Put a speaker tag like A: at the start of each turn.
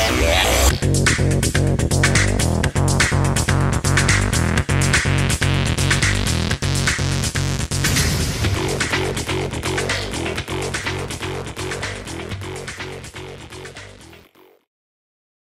A: Yeah.